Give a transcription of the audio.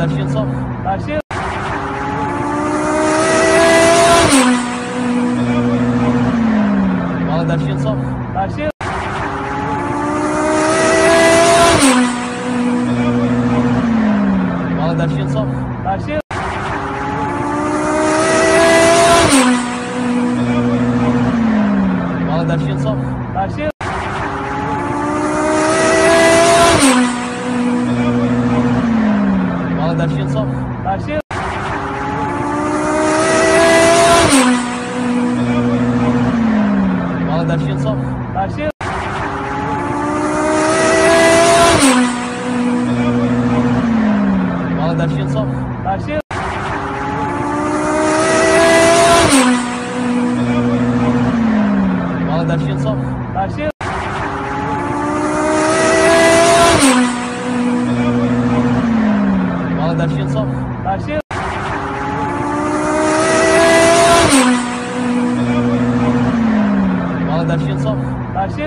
до птенцов. А все... Мало до птенцов. А все... Мало до птенцов. А все... Мало до птенцов. А все... до птенцов. А все... Мало до птенцов. А все... Мало до птенцов. А все... Мало до птенцов. А все... 21 صف 20 20 صف 20